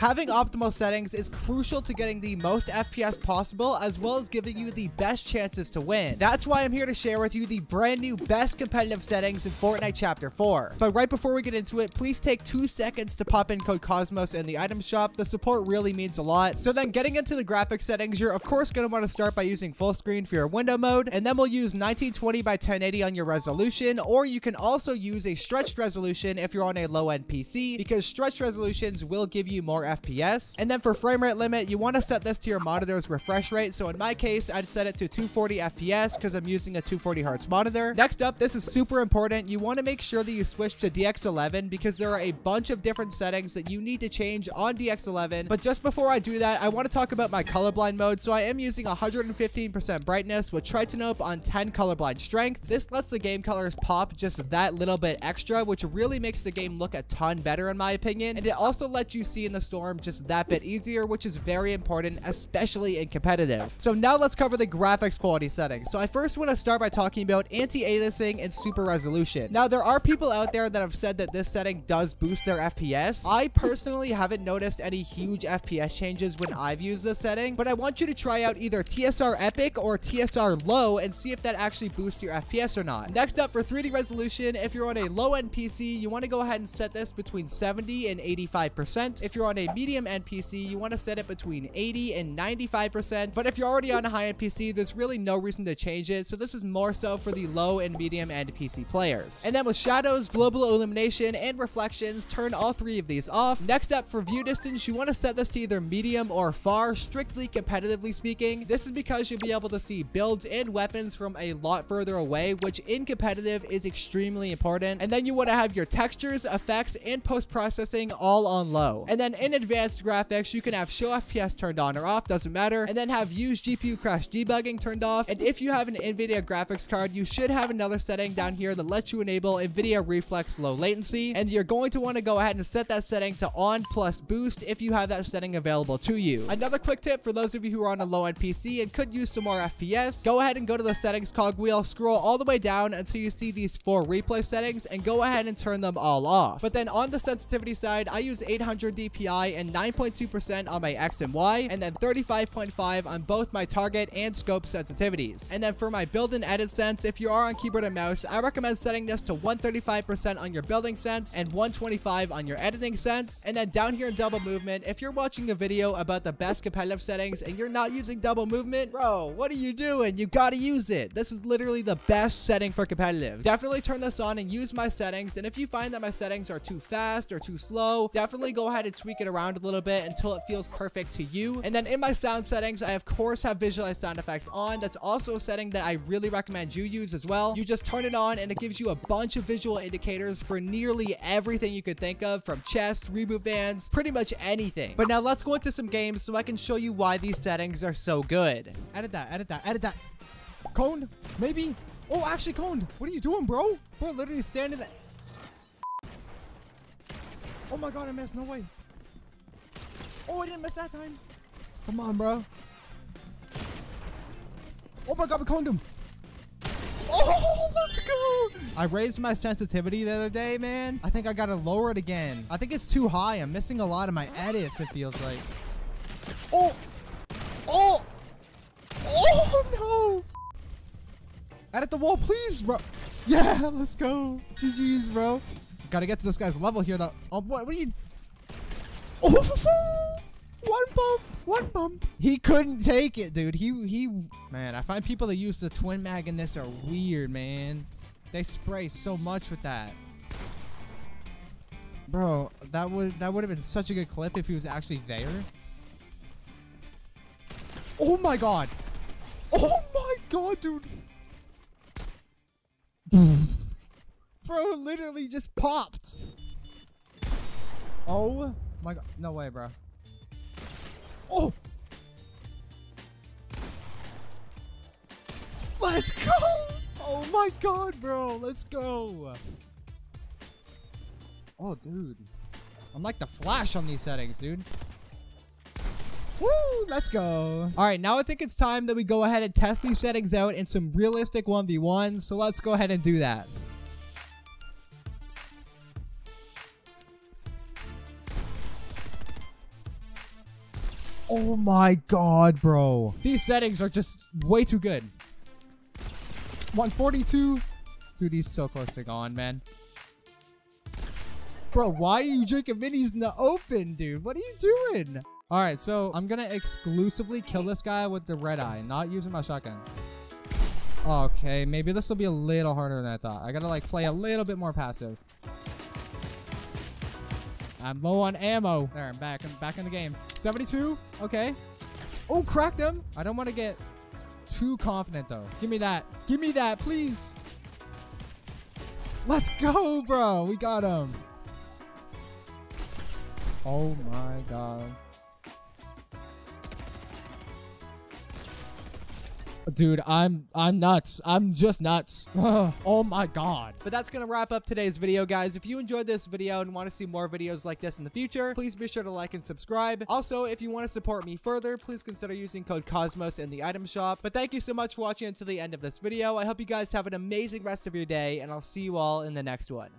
Having optimal settings is crucial to getting the most FPS possible as well as giving you the best chances to win. That's why I'm here to share with you the brand new best competitive settings in Fortnite Chapter 4. But right before we get into it, please take two seconds to pop in code COZMOS in the item shop. The support really means a lot. So then getting into the graphics settings, you're of course going to want to start by using full screen for your window mode, and then we'll use 1920 by 1080 on your resolution, or you can also use a stretched resolution if you're on a low-end PC, because stretched resolutions will give you more FPS. And then for frame rate limit, you want to set this to your monitor's refresh rate. So in my case, I'd set it to 240 FPS because I'm using a 240 Hz monitor. Next up, this is super important. You want to make sure that you switch to DX11 because there are a bunch of different settings that you need to change on DX11. But just before I do that, I want to talk about my colorblind mode. So I am using 115% brightness with Tritanope on 10 colorblind strength. This lets the game colors pop just that little bit extra, which really makes the game look a ton better in my opinion. And it also lets you see in the storm just that bit easier, which is very important, especially in competitive. So now let's cover the graphics quality settings. So I first want to start by talking about anti-aliasing and super resolution. Now there are people out there that have said that this setting does boost their FPS. I personally haven't noticed any huge FPS changes when I've used this setting, but I want you to try out either TSR Epic or TSR Low and see if that actually boosts your FPS or not. Next up for 3D resolution, if you're on a low-end PC, you want to go ahead and set this between 70 and 85%. If you're on a medium-end PC, you want to set it between 80 and 95%. But if you're already on a high-end PC, there's really no reason to change it. So this is more so for the low and medium-end PC players. And then with shadows, global illumination, and reflections, turn all three of these off. Next up for view distance, you want to set this to either medium or far, strictly competitively speaking. This is because you'll be able to see builds and weapons from a lot further away, which in competitive is extremely important. And then you want to have your textures, effects, and post-processing all on low. And then in advanced graphics, you can have show FPS turned on or off, doesn't matter. And then have use GPU crash debugging turned off. And if you have an NVIDIA graphics card, you should have another setting down here that lets you enable NVIDIA Reflex low latency. And you're going to want to go ahead and set that setting to on plus boost if you have that setting available to you. Another quick tip for those of you who are on a low-end PC and could use some more FPS, go ahead and go to the settings cogwheel, scroll all the way down until you see these four replay settings and go ahead and turn them all off. But then on the sensitivity side, I use 800 DPI and 9.2% on my X and Y, and then 35.5 on both my target and scope sensitivities. And then for my build and edit sense, if you are on keyboard and mouse, I recommend setting this to 135% on your building sense and 125 on your editing sense. And then down here in double movement, if you're watching a video about the best competitive settings and you're not using double movement, bro, what are you doing? You gotta use it. This is literally the best setting for competitive. Definitely turn this on and use my settings. And if you find that my settings are too fast or too slow, definitely go ahead and tweak it around a little bit until it feels perfect to you. And then in my sound settings, I of course have visualized sound effects on. That's also a setting that I really recommend you use as well. You just turn it on and it gives you a bunch of visual indicators for nearly everything you could think of from chest, reboot vans, pretty much anything. But now let's go into some games so I can show you why these settings are so good. Edit that, edit that, edit that. Cone, maybe? Oh, actually, Cone, what are you doing, bro? We're literally standing there. Oh my god, I missed, no way. Oh, I didn't miss that time. Come on, bro. Oh my god, we coned him. Oh, let's go. I raised my sensitivity the other day, man. I think I gotta lower it again. I think it's too high. I'm missing a lot of my edits, it feels like. Oh! Oh! Oh, no! Edit the wall, please, bro. Yeah, let's go. GG's, bro. Gotta get to this guy's level here, though. Oh, what, what are you... Oh, one bump, one bump. He couldn't take it, dude. He, he... Man, I find people that use the twin mag in this are weird, man. They spray so much with that. Bro, that would that would have been such a good clip if he was actually there. Oh my god. Oh my god, dude. bro, literally just popped. Oh my god. No way, bro. Oh! Let's go! Oh my god, bro. Let's go. Oh, dude. I'm like the flash on these settings, dude. Woo, let's go. All right, now I think it's time that we go ahead and test these settings out in some realistic 1v1s. So let's go ahead and do that. Oh my god, bro. These settings are just way too good. 142. Dude, he's so close to gone, man. Bro, why are you drinking minis in the open, dude? What are you doing? All right, so I'm gonna exclusively kill this guy with the red eye, not using my shotgun. Okay, maybe this will be a little harder than I thought. I gotta like play a little bit more passive. I'm low on ammo. There, I'm back. I'm back in the game. 72. Okay. Oh, cracked him. I don't want to get too confident though. Give me that. Give me that, please. Let's go, bro. We got him. Oh my god. Dude, I'm I'm nuts. I'm just nuts. oh my god. But that's to wrap up today's video, guys. If you enjoyed this video and want to see more videos like this in the future, please be sure to like and subscribe. Also, if you want to support me further, please consider using code COZMOS in the item shop. But thank you so much for watching until the end of this video. I hope you guys have an amazing rest of your day, and I'll see you all in the next one.